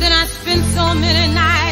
Then I spent so many nights